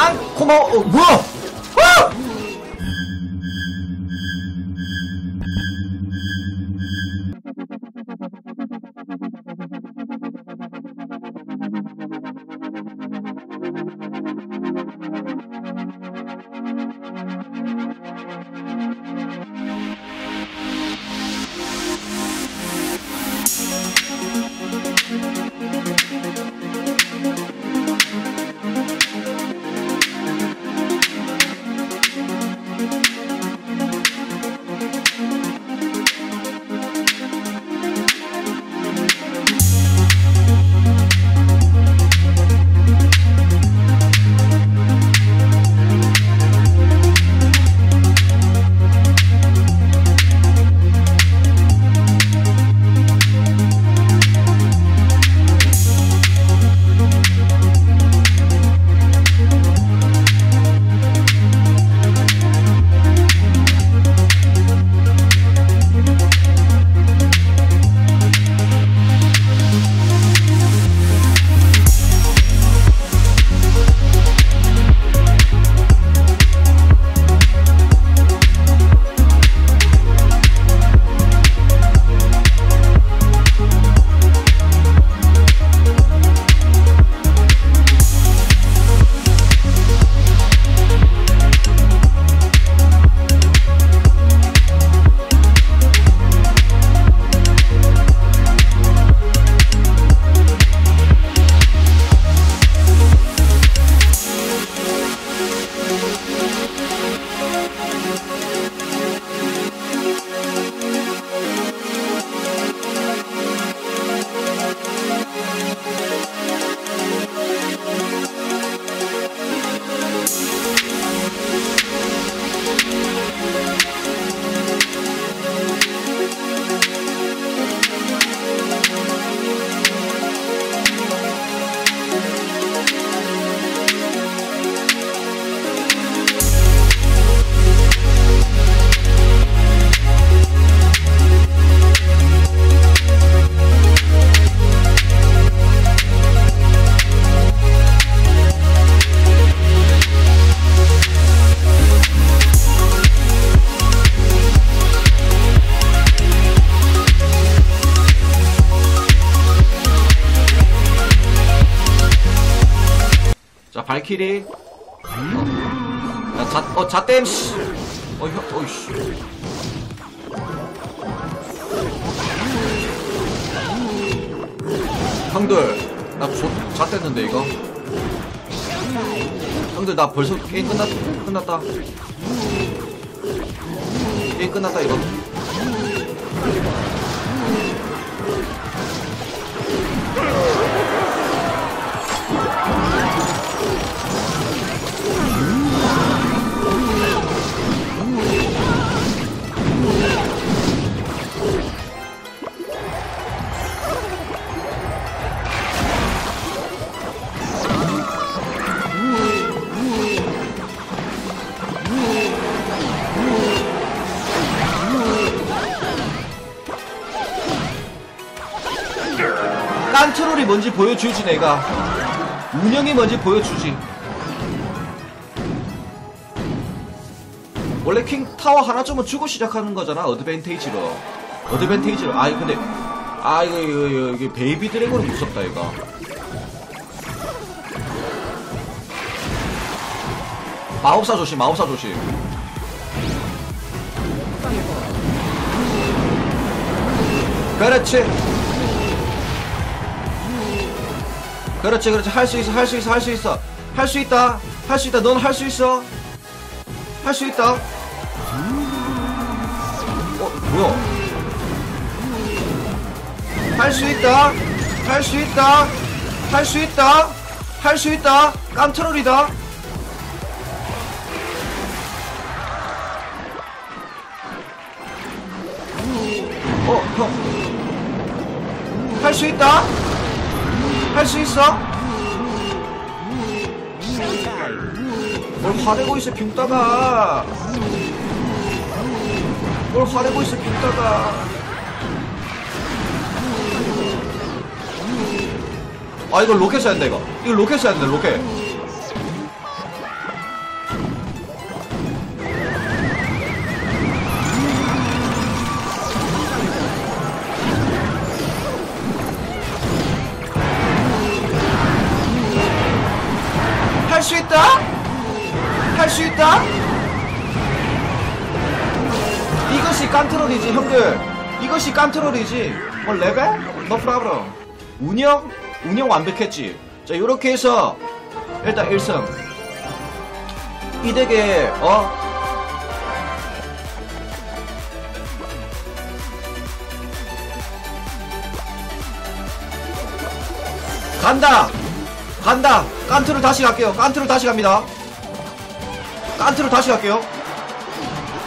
안 고마워. 어, 뭐야 자 발키리 어. 야, 자, 어 자댐 씨. 어, 형, 어이씨. 형들, 나 조, 잣됐는데 이거. 형들 나 벌써 게임 끝났 끝났다. 게임 끝났다 이거. 깐트롤이 뭔지 보여주지 내가. 운영이 뭔지 보여주지. 원래 king tower 하나 쯤은 주고 시작하는 거잖아 advantage로. advantage로. 아 근데 아 이거 이거 이거, 이거 baby dragon은 무섭다 이거. 마법사 조심 마법사 조심. 그렇지 그렇지 그렇지 할 수 있어 할 수 있어 할 수 있어 할 수 있다 할 수 있다 넌 할 수 있어 할 수 있다 어 뭐야 할 수 있다 할 수 있다 할 수 있다 할 수 있다 깜트롤이다 어형할 수 있다 할 수 있어? 뭘 화내고 있어 빙따가? 뭘 화내고 있어 빙따가? 아 이거 로켓 써야 된다 이거 이거 로켓 써야 된다 로켓 형들 이것이 깐트롤이지. 뭐 레벨? no problem 운영? 운영 완벽했지. 자 요렇게 해서 일단 1승. 이 덱에 어? 간다! 간다! 깐트로 다시 갈게요. 깐트로 다시 갑니다. 깐트로 다시 갈게요.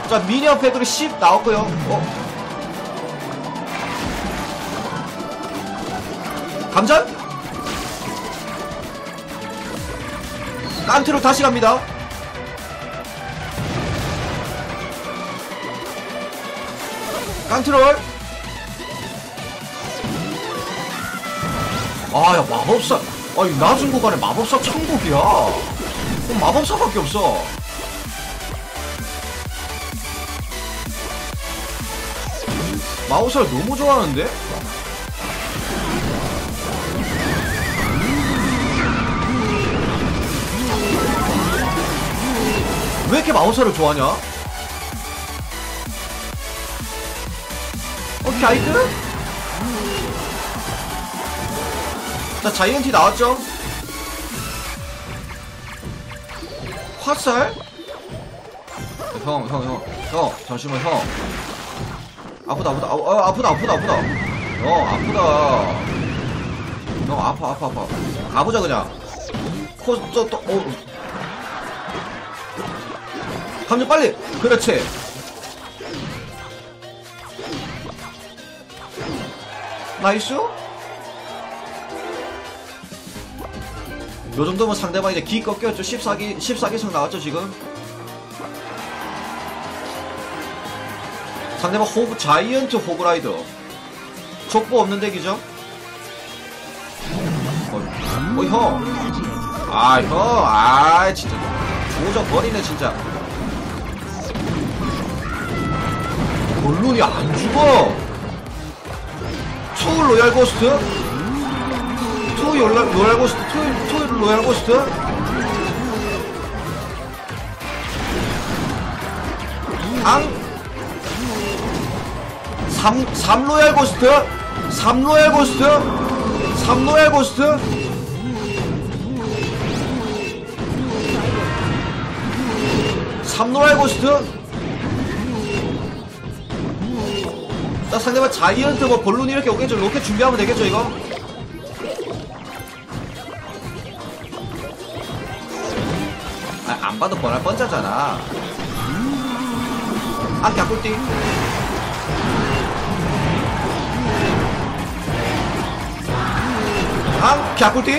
자 미니언 팩으로 10 나왔고요. 어? 감전? 깐트로 다시 갑니다. 깐트롤. 아 야 마법사. 아 이 낮은 구간에 마법사 천국이야. 그럼 마법사밖에 없어. 마법사를 너무 좋아하는데? 이렇게 마법사를 좋아하냐? 오케이 아이드? 자, 자이언티 나왔죠? 화살? 형, 형, 형, 형, 잠시만, 형. 아프다, 아프다, 아, 아, 아프다, 아프다, 아프다. 형, 아프다. 형, 아파, 아파, 아파. 가보자, 그냥. 코, 저, 또, 어. 감정 빨리! 그렇지. nice? 요 정도면 상대방이 이제 기 꺾였죠. 14기, 14기승 나왔죠, 지금. 상대방 hog, giant hog rider. 족보 없는 덱이죠? 어, 어, 형. 아, 형. 아, 진짜. 조져버리네, 진짜. 본론이 안 죽어! 초울 로얄 고스트? 토이 로얄, 로얄 고스트? 토이, 토이 로얄 고스트? 앙? 3, 3 로얄 고스트? 3 로얄 고스트? 3 로얄 고스트? 삼 royal ghost? 자 상대방 giant 뭐 balloon 이렇게 오겠죠 로켓 준비하면 되겠죠 이거? 아, 안 봐도 뻔할 뻔짜잖아. 아 개꿀띠. 아 개꿀띠?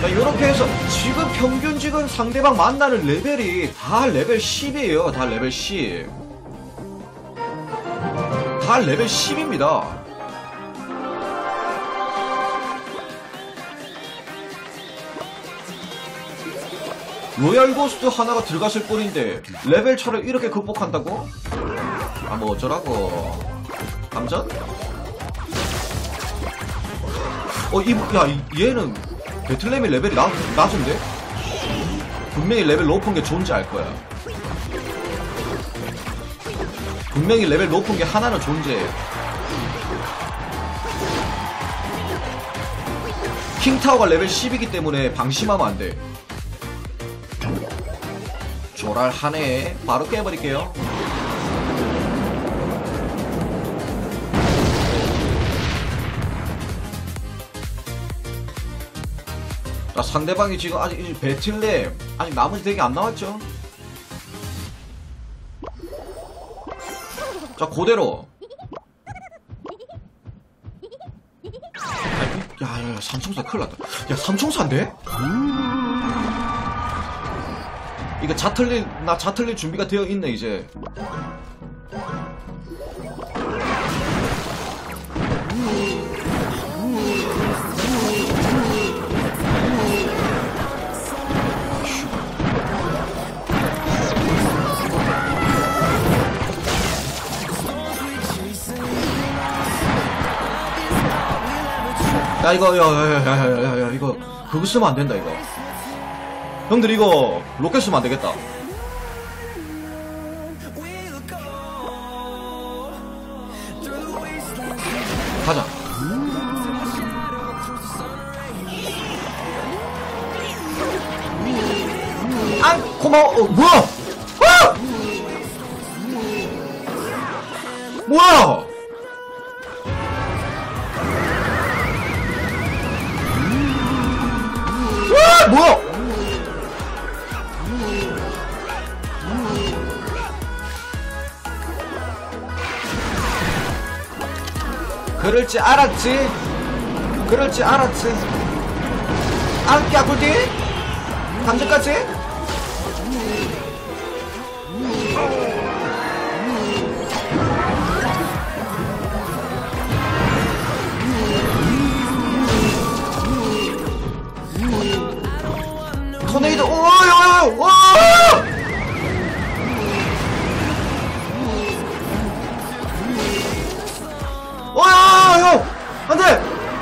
자 요렇게 해서 지금 평균 지금 상대방 만나는 레벨이 다 레벨 10이에요. 다 레벨 10 다 레벨 10입니다. Royal Ghost 하나가 들어갔을 뿐인데 레벨 차를 이렇게 극복한다고? 아 뭐 어쩌라고 감전? 어, 이, 야, 이- 얘는 Battle Ram의 레벨이 낮, 낮은데? 분명히 레벨 높은 게 좋은지 알 거야. 분명히 레벨 높은 게 하나는 존재해. King Tower가 레벨 10이기 때문에 방심하면 안 돼. 지랄하네. 바로 깨버릴게요. 자, 상대방이 지금 아직 이 배틀램, 아직 나머지 덱이 안 나왔죠? 자, 그대로. 야, 야, 야, 삼총사 큰일 났다. 야, 삼총사인데? 이거 자틀릴, 나 자틀릴 준비가 되어 있네, 이제. 야 이거 야야야야야야 이거 그거 쓰면 안 된다, 이거. 형들 이거 로켓 쓰면 안 되겠다. 가자. 아, 고마워. 어, 뭐야? 아! 뭐야? 알았지. 줄 알았지. 알게 아플디? 감정까지?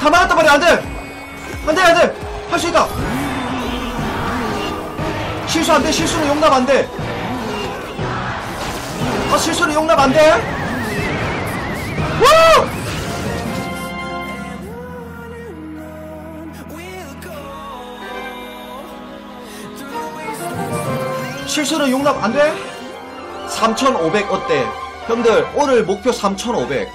다 맞았단 말이야 안돼 안돼 안돼 할 수 있다 실수 안돼 실수는 용납 안돼 아 실수는 용납 안돼 우! 실수는 용납 안 돼? 3,500 어때? 형들 오늘 목표 3,500.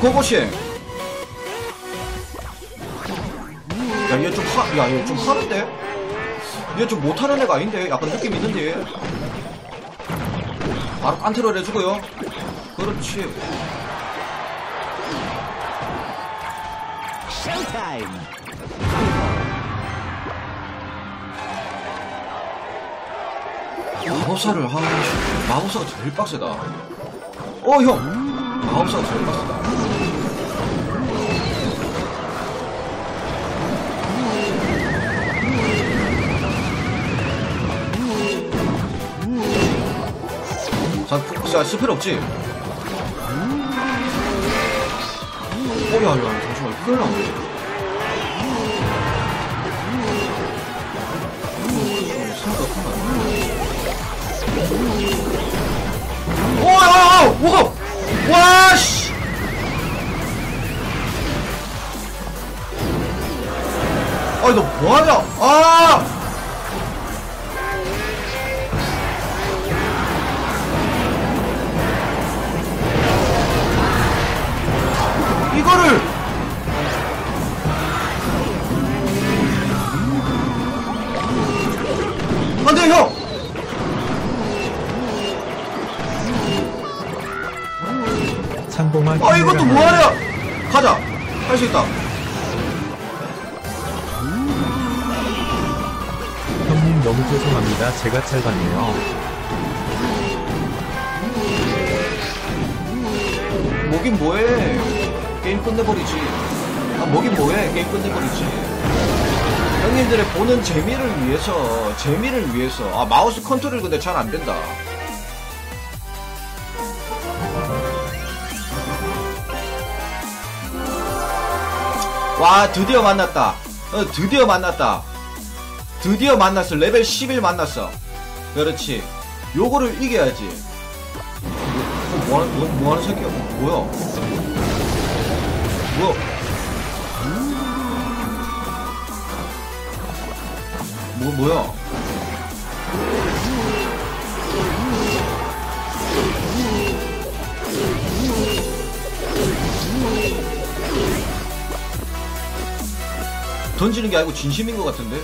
고고싱 야 얘 좀 하, 야얘 좀 하는데? 얘 좀 못하는 애가 아닌데? 약간 느낌 있는데? 바로 깐트롤 해주고요 그렇지 마법사를 하 마법사가 제일 빡세다 어형 마법사가 제일 빡세다 자, 자, 스펠 없지? 어, 야, 야, 잠시만, 큰일 나네. 생각보다 큰일 나네. 오, 야, 야, 야, 뭐가! 와, 씨! 아니, 너 뭐하냐? 아! 이것도 뭐하냐! 가자! 할 수 있다. 형님 너무 죄송합니다 제가 뭐, 뭐긴 뭐해. 게임 끝내버리지. 아, 뭐긴 뭐해. 게임 끝내버리지. 형님들의 보는 재미를 위해서, 재미를 위해서. 아, 마우스 컨트롤 근데 잘 안 된다. 와, 드디어 만났다. 어, 드디어 만났다. 드디어 만났어. 레벨 11 만났어. 그렇지. 요거를 이겨야지. 뭐, 뭐, 하는, 뭐, 뭐 하는 새끼야? 뭐야? 뭐야? 뭐, 뭐야? 던지는 게 아니고 진심인 것 같은데?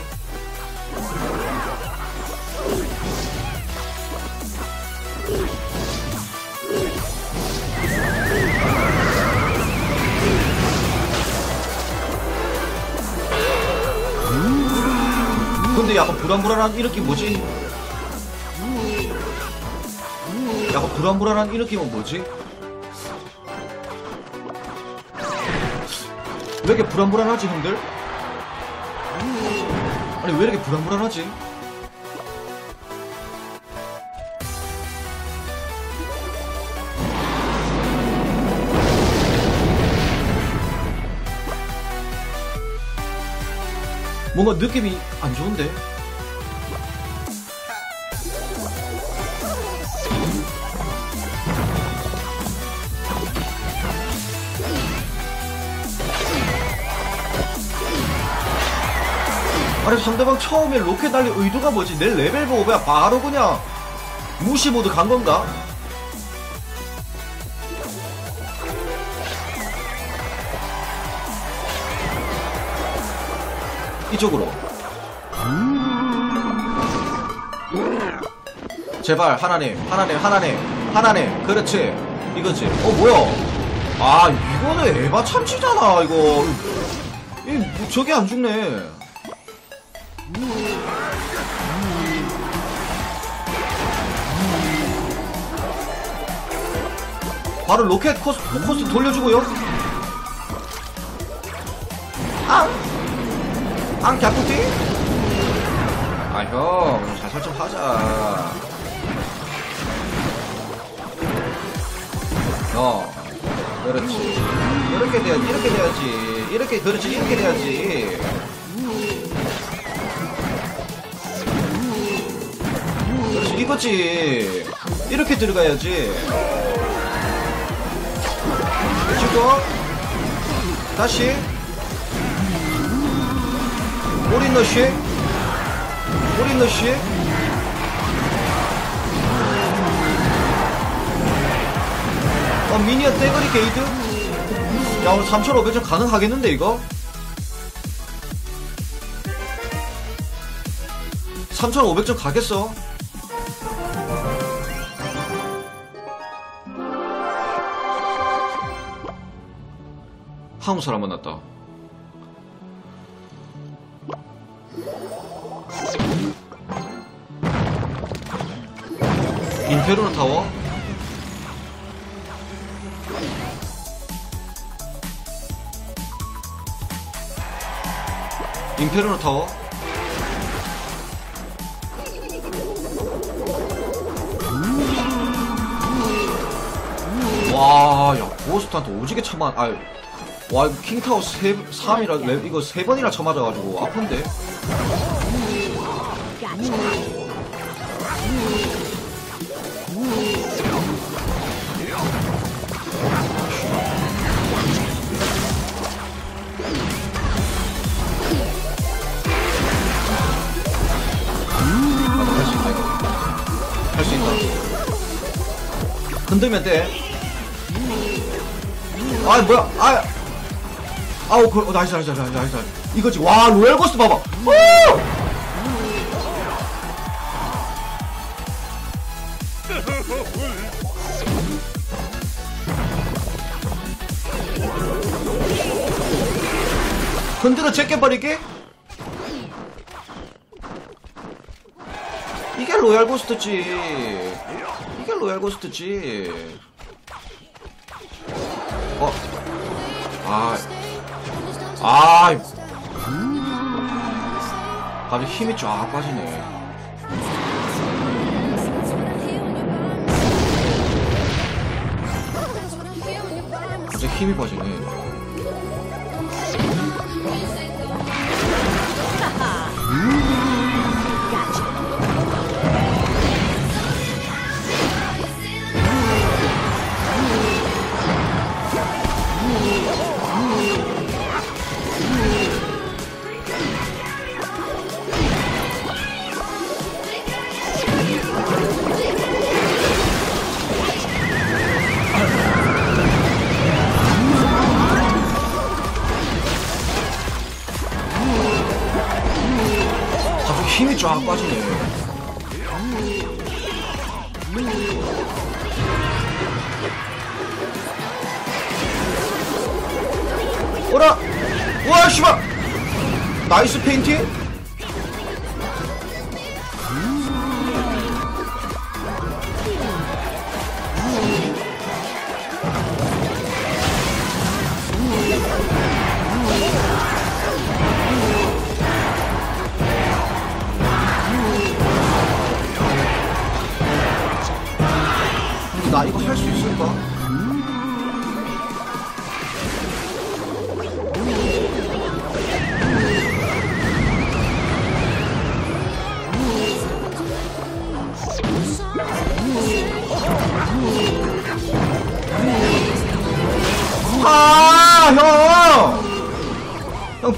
근데 약간 불안불안한 이 느낌 뭐지? 약간 불안불안한 이 느낌은 뭐지? 왜 이렇게 불안불안하지 형들? 아니 왜 이렇게 불안불안하지? 뭔가 느낌이 안 좋은데? 아니 상대방 처음에 로켓 날릴 의도가 뭐지? 내 레벨 보고 그냥 바로 그냥 무시 모드 간 건가? 이쪽으로. 제발 하나님 하나님 하나님 하나님. 그렇지. 이거지. 어 뭐야? 아 이거는 에바 참치잖아 이거. 이 뭐, 저게 안 죽네 바로 로켓 코스, 코스 돌려주고요 아! 앙 갸꾸띠? 아, 형, 잘 설정 하자. 어, 그렇지. 이렇게 돼야지, 이렇게 돼야지. 이렇게, 그렇지, 이렇게 돼야지. 이거지. 이렇게 들어가야지. 그치고, 다시. 올인 러쉬 어 미니언 떼거리 게이드 야 오늘 3500점 가능하겠는데 이거 3500점 가겠어 한국 사람 만났다 Inferno Tower? Inferno Tower? 와, 야, Ghost한테 오지게 쳐맞, 아, 와, 이거 King Tower 세, 3이라, 레, 이거 세 번이나 쳐맞아가지고, 아픈데? 할 수 있다. 흔들면 돼. 아, 뭐야, 아! 아우, 그, 어, nice, nice, nice, nice. 이거지. 와, Royal Ghost 봐봐. 오! 흔들어 제껴버리게? 이게 로얄 고스트지. 이게 로얄 고스트지. 어. 아. 아. 갑자기 힘이 쫙 빠지네. 갑자기 힘이 빠지네. 갑 쫙 빠지네. 오라! 와, 씨발! 나이스 페인팅?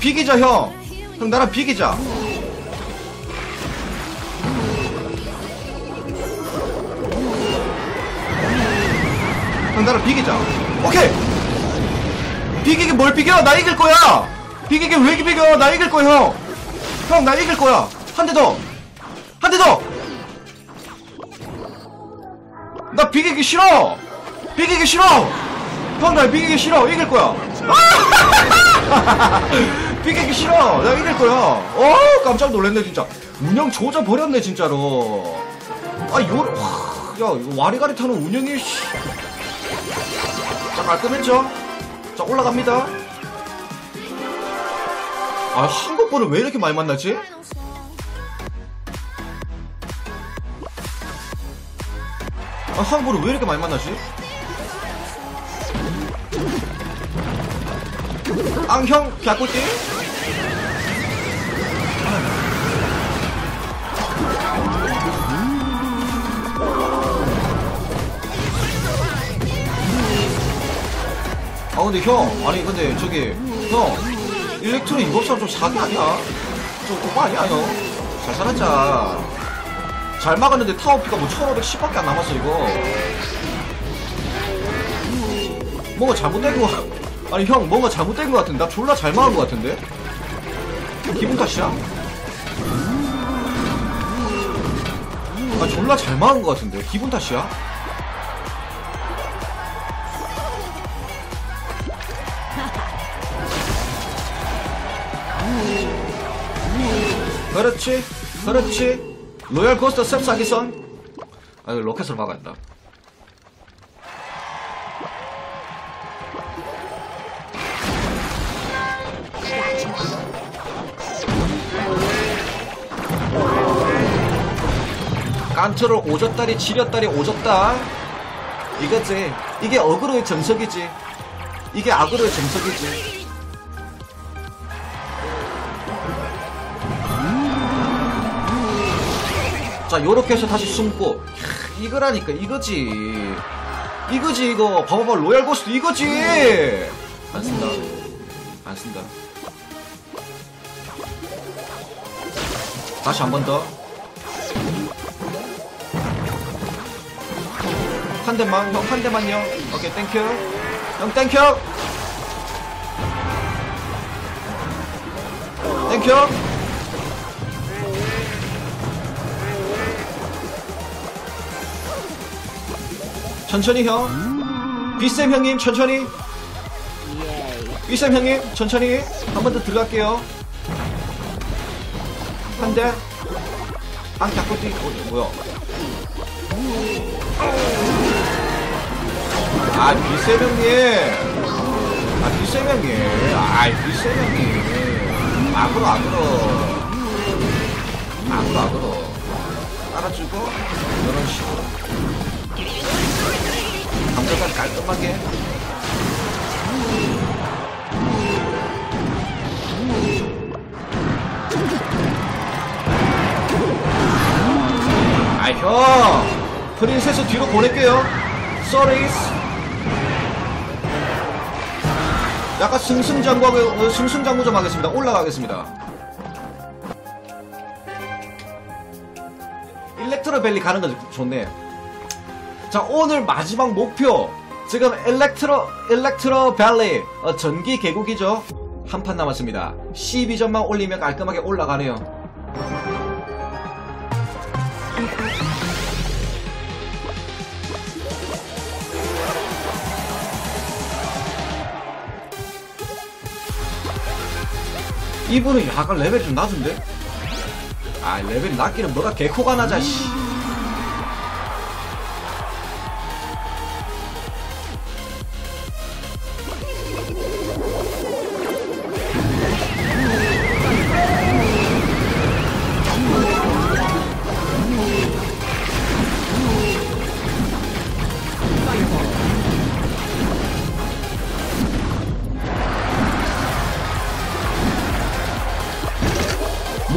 비기자, 형! 형, 나랑 비기자. 형, 나랑 비기자. 오케이! 비기게 뭘 비겨? 나 이길 거야! 비기게 왜 비겨? 나 이길 거야, 형! 형, 나 이길 거야! 한 대 더! 한 대 더! 나 비기기 싫어! 비기기 싫어! 형, 나 비기기 싫어! 이길 거야! 비기기 싫어! 나 이길 거야! 어 깜짝 놀랐네, 진짜. 운영 조져 버렸네, 진짜로. 아, 요, 와, 야, 이거 와리가리 타는 운영이, 씨. 자, 깔끔했죠? 자, 올라갑니다. 아, 한국분을 왜 이렇게 많이 만나지? 아, 한국분을 왜 이렇게 많이 만나지? 앙형, 갸꼬띠? 아 근데 형 아니 근데 저기 형 일렉트로 이법사람 좀 사기 아니야? 좀 오빠 아니야 형? 잘 살았자 잘 막았는데 타워 피가 뭐 1510밖에 안 남았어 이거 뭔가 잘못된 거 같- 아니 형 뭔가 잘못된 거 같은데? 나 졸라 잘 막은 거 같은데? 기분 탓이야? 아 졸라 잘 막은 거 같은데? 기분 탓이야? 그렇지 그렇지. 로얄 코스터 셉사기선. 아 로켓을 막아야 한다 깐트를 오졌다리 지렸다리 오졌다. 이거지. 이게 어그로의 정석이지. 이게 악으로의 정석이지. 자 요렇게 해서 다시 숨고. 캬, 이거라니까 이거지. 이거지 이거. 봐봐봐 Royal Ghost 이거지. 안 쓴다. 안 쓴다. 다시 한 번더 한 대만 형 한 대만요. 오케이 thank you 형 thank you 땡큐 천천히 형. 비쌤 형님 천천히. 비쌤 형님 천천히. 한 번 더 들어갈게요. 한 대. 안 닦고 뛰 어, 뭐야 아 비쌤 형님 아, 비세명이. 아이, 비세명이. 악으로, 악으로. 악으로, 악으로. 깔아주고, 이런 식으로. 감정까지 깔끔하게. 아, 형! 프린세스 뒤로 보낼게요. sorries. 약간 승승장구, 어, 승승장구 좀 하겠습니다. 올라가겠습니다. Electro Valley 가는 거 좋네. 자, 오늘 마지막 목표. 지금 Electro, Electro Valley, 어, 전기 계곡이죠. 한 판 남았습니다. 12점만 올리면 깔끔하게 올라가네요. 이분은 약간 레벨이 좀 낮은데? 아, 레벨이 낮기는 뭐가 개코가 나자, 씨.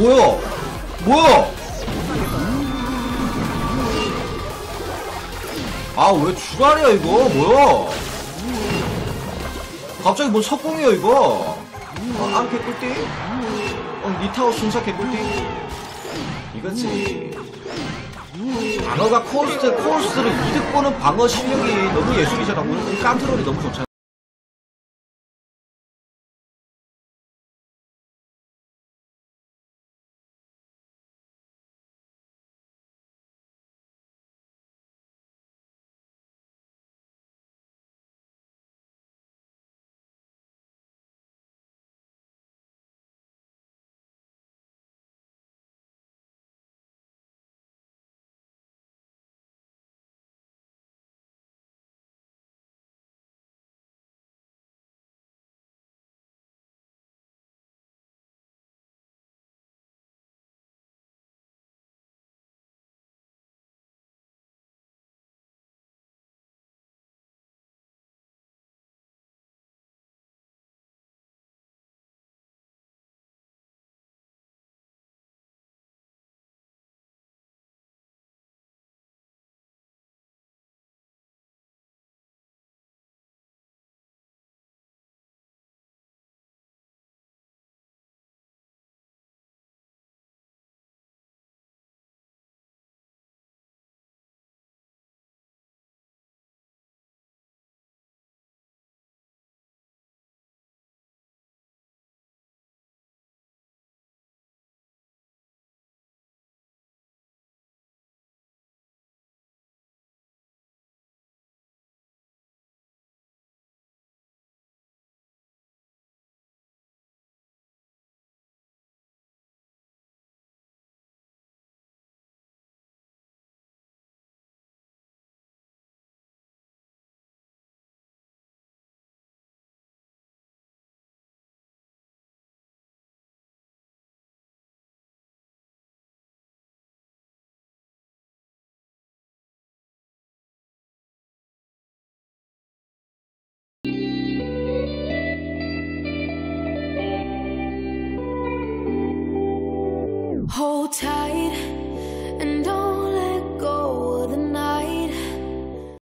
뭐야? 뭐야? 아, 왜 주랄이야, 이거? 뭐야? 갑자기 뭔 석공이야, 이거? 아, 안 개꿀띠? 어, 니타오 순사 개꿀띠? 이거지. 방어가 코스트, 코스트를 이득 보는 방어 실력이 너무 예술이잖아. 오늘 깐트롤이 너무 좋잖아.